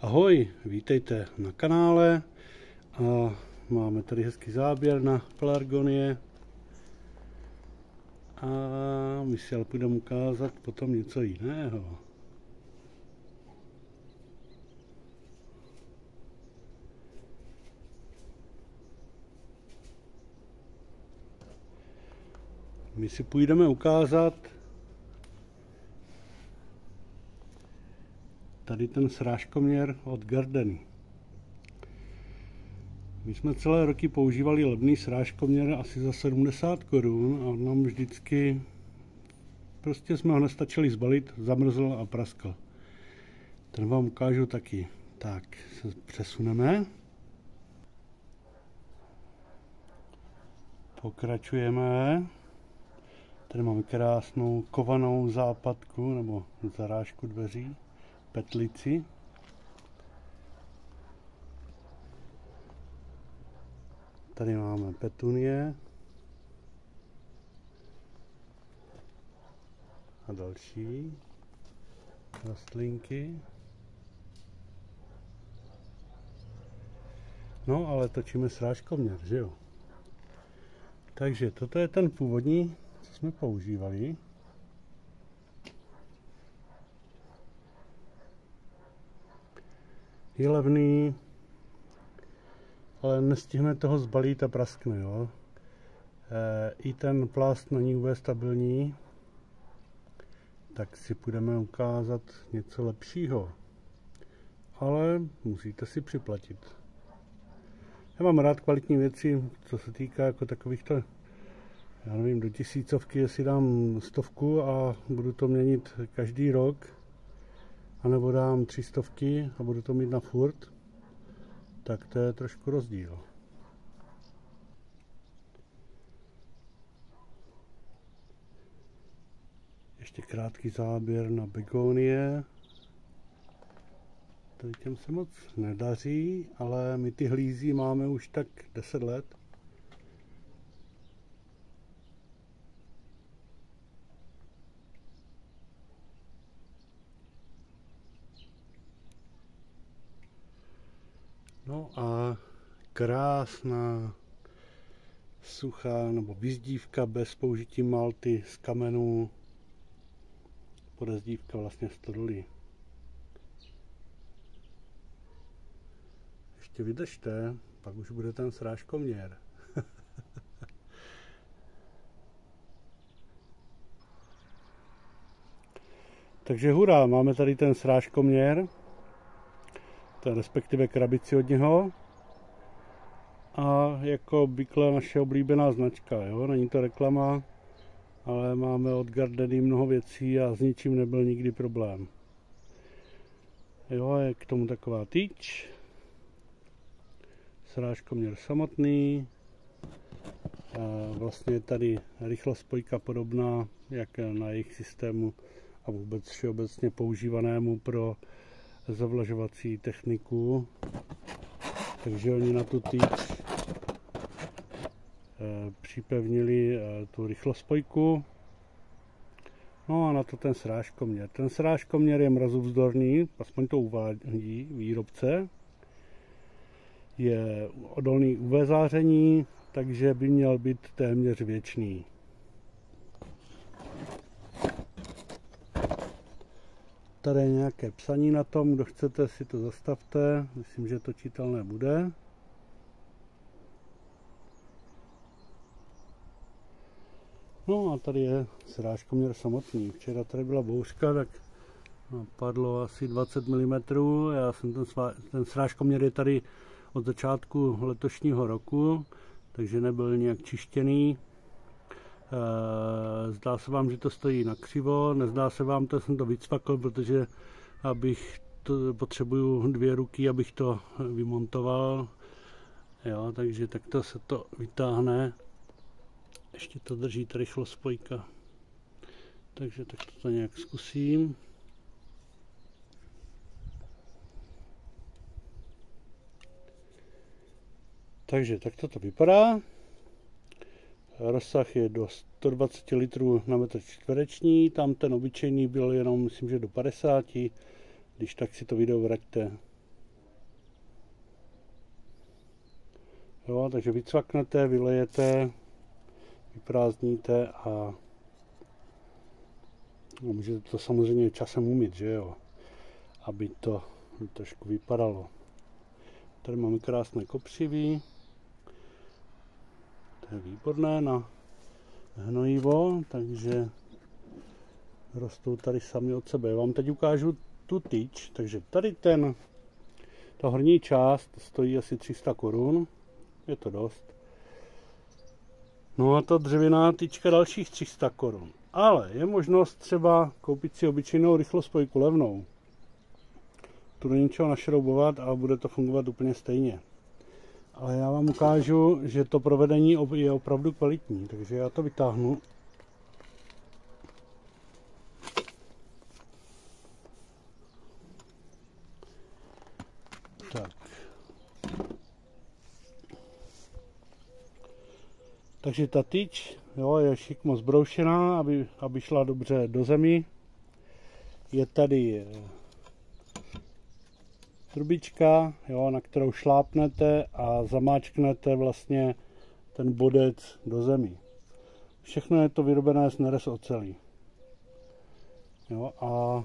Ahoj, vítejte na kanále a máme tady hezký záběr na pelargonie a my si ale půjdeme ukázat potom něco jiného. My si půjdeme ukázat tady ten srážkoměr od Gardeny. My jsme celé roky používali levný srážkoměr asi za 70 korun a nám vždycky prostě jsme ho nestačili zbalit, zamrzl a praskl. Ten vám ukážu taky. Tak, se přesuneme. Pokračujeme. Tady máme krásnou kovanou západku nebo zarážku dveří, petlici. Tady máme petunie. A další rostlinky. No, ale točíme srážkoměr, že jo? Takže toto je ten původní, co jsme používali. Je levný, ale nestihne toho zbalit a praskne. Jo. E, I ten plast není UV stabilní, tak si budeme ukázat něco lepšího. Ale musíte si připlatit. Já mám rád kvalitní věci, co se týká jako takovýchto, já nevím, do tisícovky, jestli dám stovku a budu to měnit každý rok, anebo dám tři stovky a budu to mít na furt, tak to je trošku rozdíl. Ještě krátký záběr na begonie. Tady těm se moc nedaří, ale my ty hlízí máme už tak 10 let. No a krásná suchá nebo vyzdívka bez použití malty z kamenů. Podezdívka vlastně stodolí. Ještě vydržte, pak už bude ten srážkoměr. Takže hurá, máme tady ten srážkoměr respektive krabici od něho. A jako obvykle naše oblíbená značka, jo? není to reklama, ale máme od Gardeny mnoho věcí a s ničím nebyl nikdy problém. Jo, je k tomu taková tyč, srážkoměr samotný, a vlastně tady rychlost spojka podobná, jak na jejich systému a vůbec všeobecně používanému pro zavlažovací techniku, takže oni na tu tyč eh, připevnili eh, tu rychlospojku. No a na to ten srážkoměr. Ten srážkoměr je mrazovzdorný, aspoň to uvádí výrobce. Je odolný UV záření, takže by měl být téměř věčný. Tady je nějaké psaní na tom, kdo chcete si to zastavte, myslím, že to čitelné bude. No a tady je srážkoměr samotný. Včera tady byla bouřka, tak padlo asi 20 mm. Já jsem ten, ten srážkoměr je tady od začátku letošního roku, takže nebyl nějak čištěný. Eh, zdá se vám, že to stojí na křivo, nezdá se vám to, jsem to vycvakl, protože abych to, potřebuju dvě ruky, abych to vymontoval. Jo, takže takto se to vytáhne. Ještě to drží ta rychlo spojka. Takže tak to nějak zkusím. Takže tak to vypadá. Rozsah je do 120 litrů na metr čtvereční, tam ten obyčejný byl jenom, myslím, že do 50, když tak si to video vraťte. Jo, takže vycvaknete, vylejete, vyprázdníte a No, můžete to samozřejmě časem umít, že jo, aby to trošku vypadalo. Tady máme krásné kopřivy. To je výborné na hnojivo, takže rostou tady sami od sebe. Já vám teď ukážu tu tyč, takže tady ten, ta horní část stojí asi 300 korun, je to dost. No a ta dřevěná tyčka dalších 300 korun. Ale je možnost třeba koupit si obyčejnou rychlospojku levnou. Tu do něčeho našroubovat a bude to fungovat úplně stejně. Ale já vám ukážu, že to provedení je opravdu kvalitní, takže já to vytáhnu Tak. Takže ta tyč jo, je šikmo zbroušená, aby, aby šla dobře do zemi. Je tady eh, trubička, jo, na kterou šlápnete a zamáčknete vlastně ten bodec do zemi. Všechno je to vyrobené z neres ocelí. Jo, a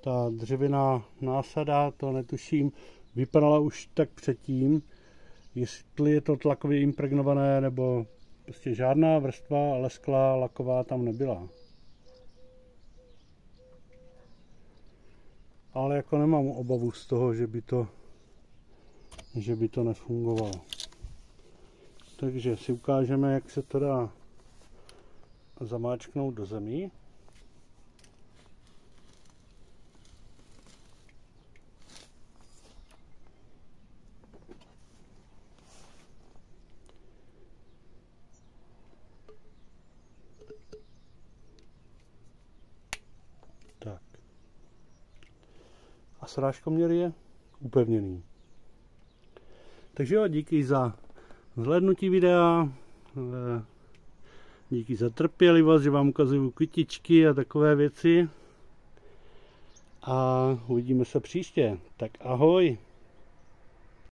ta dřevěná násada, to netuším, vypadala už tak předtím, jestli je to tlakově impregnované, nebo prostě žádná vrstva lesklá laková tam nebyla. Ale jako nemám obavu z toho, že by to, že by to nefungovalo. Takže si ukážeme, jak se to dá zamáčknout do zemí. Srážkoměr je upevněný. Takže jo, díky za zhlédnutí videa, eh, díky za trpělivost, že vám ukazuju kytičky a takové věci. A uvidíme se příště. Tak ahoj.